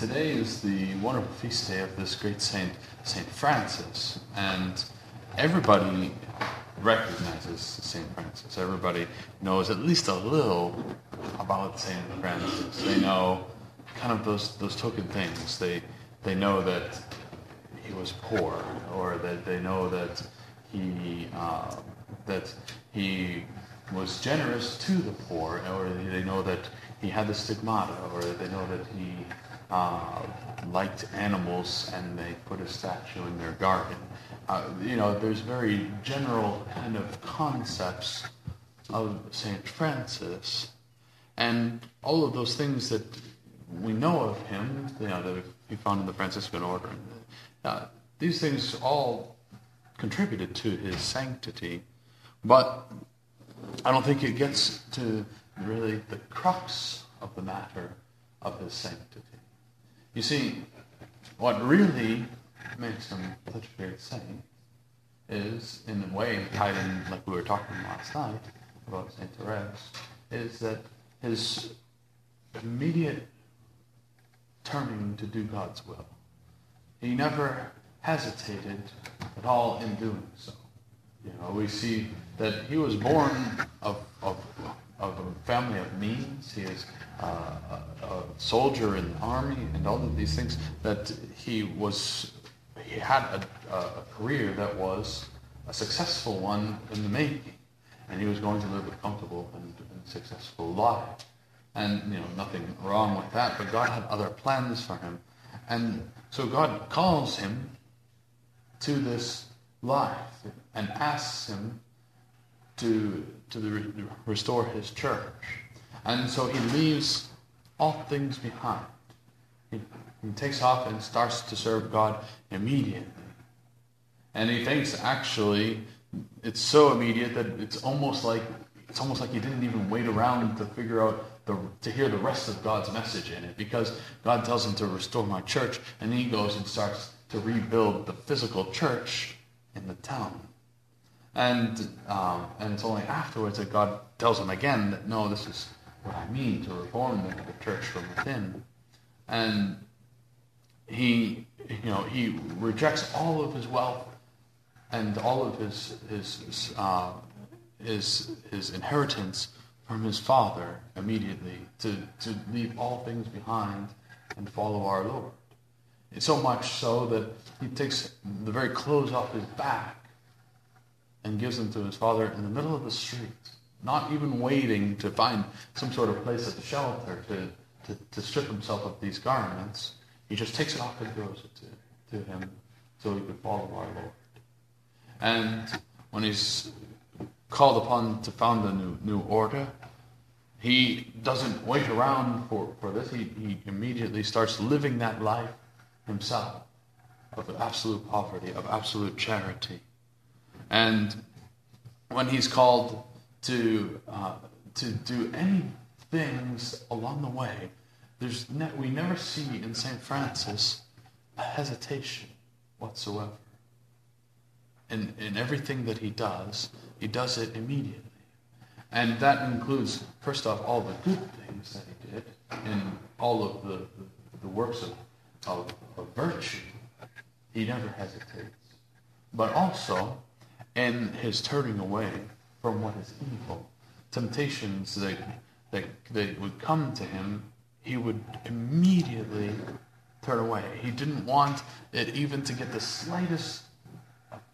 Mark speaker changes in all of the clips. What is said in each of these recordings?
Speaker 1: today is the wonderful feast day of this great saint, Saint Francis, and everybody recognizes Saint Francis. Everybody knows at least a little about Saint Francis. They know kind of those those token things. They they know that he was poor, or that they know that he uh, that he was generous to the poor, or they know that he had the stigmata, or they know that he uh, liked animals and they put a statue in their garden. Uh, you know, there's very general kind of concepts of St. Francis. And all of those things that we know of him, you know, that he found in the Franciscan order, uh, these things all contributed to his sanctity. But I don't think it gets to really the crux of the matter of his sanctity. You see, what really makes him such a great saint is, in a way, tied in like we were talking last night about Saint Therese, is that his immediate turning to do God's will. He never hesitated at all in doing so. You know, we see that he was born of, of, a family of means. He is uh, a, a, soldier in the army and all of these things. That he was, he had a, a career that was a successful one in the making, and he was going to live a comfortable and, and successful life. And you know, nothing wrong with that. But God had other plans for him, and so God calls him to this life and asks him to, to restore his church. And so he leaves all things behind. He, he takes off and starts to serve God immediately. And he thinks actually it's so immediate that it's almost like it's almost like he didn't even wait around to figure out the, to hear the rest of God's message in it because God tells him to restore my church and he goes and starts to rebuild the physical church in the town. And, um, and it's only afterwards that God tells him again that, no, this is what I mean to reform the, the church from within. And he, you know, he rejects all of his wealth and all of his, his, uh, his, his inheritance from his father immediately to, to leave all things behind and follow our Lord. So much so that he takes the very clothes off his back and gives them to his father in the middle of the street, not even waiting to find some sort of place of shelter to, to, to strip himself of these garments. He just takes it off and throws it to, to him so he could follow our Lord. And when he's called upon to found a new, new order, he doesn't wait around for, for this. He, he immediately starts living that life himself of absolute poverty, of absolute charity. And when he's called to, uh, to do any things along the way, there's ne- we never see in St. Francis a hesitation whatsoever. In, in everything that he does, he does it immediately. And that includes, first off, all the good things that he did in all of the, the, the works of, of, of virtue. He never hesitates. But also, in his turning away from what is evil, temptations that, that, that would come to him, he would immediately turn away. He didn't want it even to get the slightest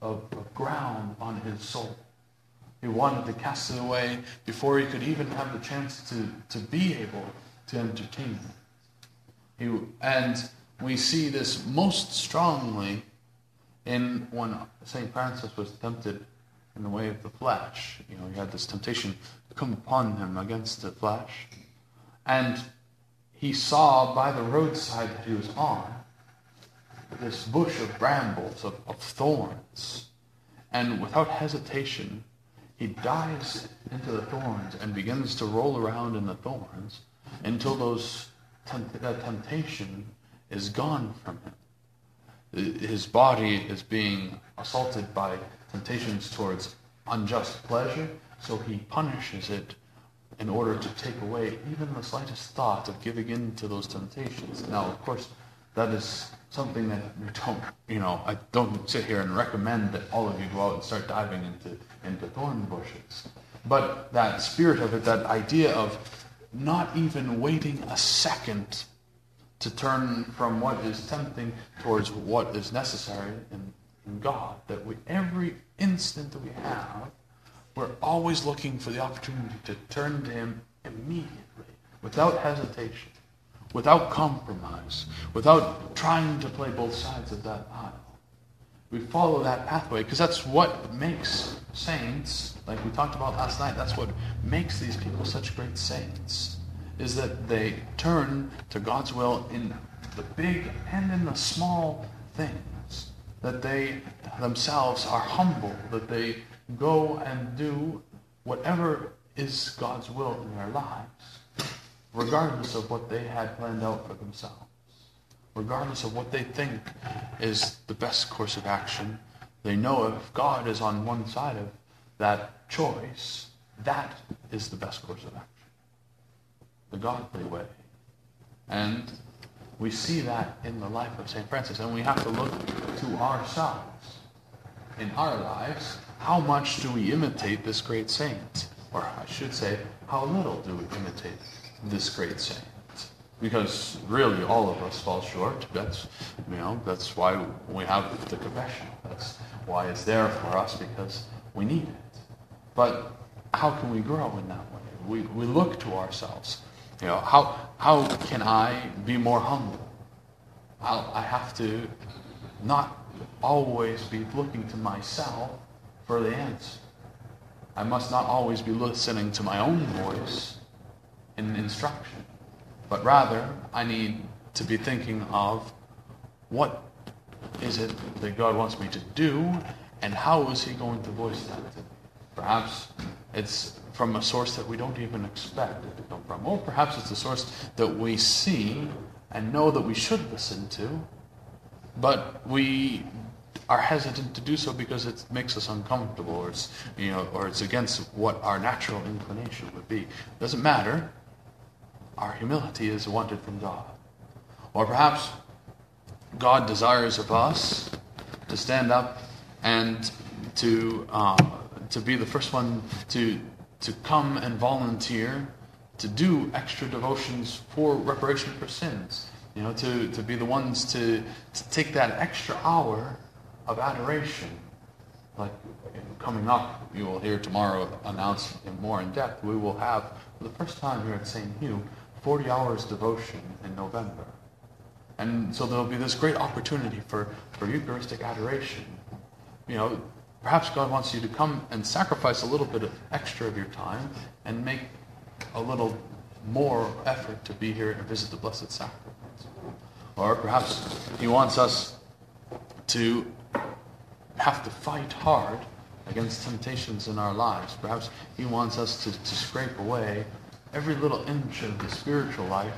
Speaker 1: of, of ground on his soul. He wanted to cast it away before he could even have the chance to, to be able to entertain it. He, and we see this most strongly in when St. Francis was tempted in the way of the flesh. You know, he had this temptation to come upon him against the flesh. And he saw by the roadside that he was on this bush of brambles, of, of thorns. And without hesitation, he dives into the thorns and begins to roll around in the thorns until those that temptation is gone from him. His body is being assaulted by temptations towards unjust pleasure, so he punishes it in order to take away even the slightest thought of giving in to those temptations. Now, of course, that is something that we don't, you know, I don't sit here and recommend that all of you go out and start diving into, into thorn bushes. But that spirit of it, that idea of not even waiting a second to turn from what is tempting towards what is necessary in, in God, that we, every instant that we have, we're always looking for the opportunity to turn to Him immediately, without hesitation, without compromise, without trying to play both sides of that aisle. We follow that pathway because that's what makes saints, like we talked about last night, that's what makes these people such great saints, is that they turn to God's will in the big and in the small things, that they themselves are humble, that they go and do whatever is God's will in their lives, regardless of what they had planned out for themselves, regardless of what they think is the best course of action. They know if God is on one side of that choice, that is the best course of action. The godly way. And we see that in the life of St. Francis, and we have to look to ourselves in our lives how much do we imitate this great saint? Or I should say, how little do we imitate this great saint? Because really all of us fall short. That's you know, that's why we have the confession. That's why it's there for us because we need it. But how can we grow in that way? We, we look to ourselves. You know, how, how can I be more humble? I'll, I have to not always be looking to myself for the answer. I must not always be listening to my own voice in instruction, but rather I need to be thinking of what is it that God wants me to do and how is He going to voice that to me. Perhaps it's from a source that we don't even expect it to come from, or perhaps it's a source that we see and know that we should listen to, but we are hesitant to do so because it makes us uncomfortable or it's you know or it's against what our natural inclination would be. It doesn't matter. Our humility is wanted from God. Or perhaps God desires of us to stand up and to uh, to be the first one to to come and volunteer to do extra devotions for reparation for sins. You know, to, to be the ones to, to take that extra hour of adoration. Like coming up, you will hear tomorrow announced in more in depth, we will have, for the first time here at St. Hugh, 40 hours devotion in November. And so there'll be this great opportunity for, for Eucharistic adoration. You know, perhaps God wants you to come and sacrifice a little bit of extra of your time and make a little more effort to be here and visit the Blessed Sacrament. Or perhaps He wants us to have to fight hard against temptations in our lives. Perhaps He wants us to, to scrape away every little inch of the spiritual life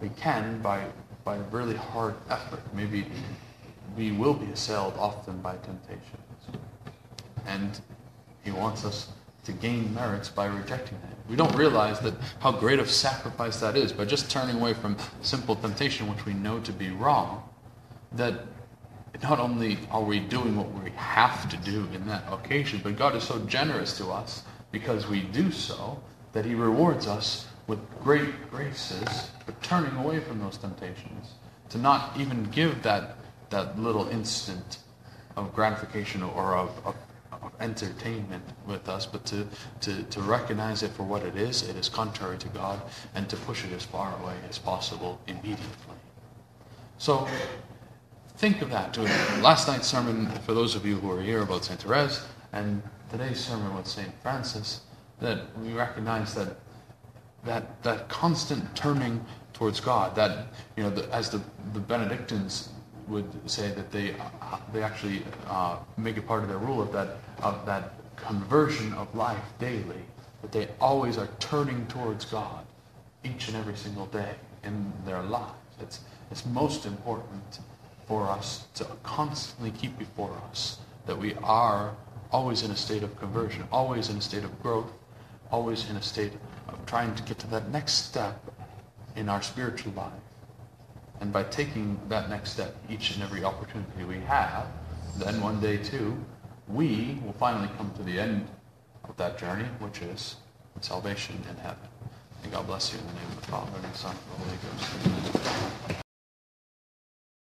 Speaker 1: we can by, by really hard effort. Maybe we will be assailed often by temptations. And He wants us to gain merits by rejecting them. We don't realize that how great of sacrifice that is by just turning away from simple temptation, which we know to be wrong, that not only are we doing what we have to do in that occasion, but God is so generous to us because we do so that He rewards us with great graces for turning away from those temptations, to not even give that, that little instant of gratification or of, of entertainment with us, but to, to, to recognize it for what it is. It is contrary to God, and to push it as far away as possible immediately. So think of that. Last night's sermon, for those of you who are here about St. Therese, and today's sermon with St. Francis, that we recognize that that that constant turning towards God, that you know, the, as the, the Benedictines would say that they uh, they actually uh, make it part of their rule of that of that conversion of life daily, that they always are turning towards God each and every single day in their lives. It's it's most important for us to constantly keep before us that we are always in a state of conversion, always in a state of growth, always in a state of trying to get to that next step in our spiritual life. And by taking that next step each and every opportunity we have, then one day too, we will finally come to the end of that journey, which is salvation in heaven. And God bless you in the name of the Father, and the Son, and the Holy Ghost.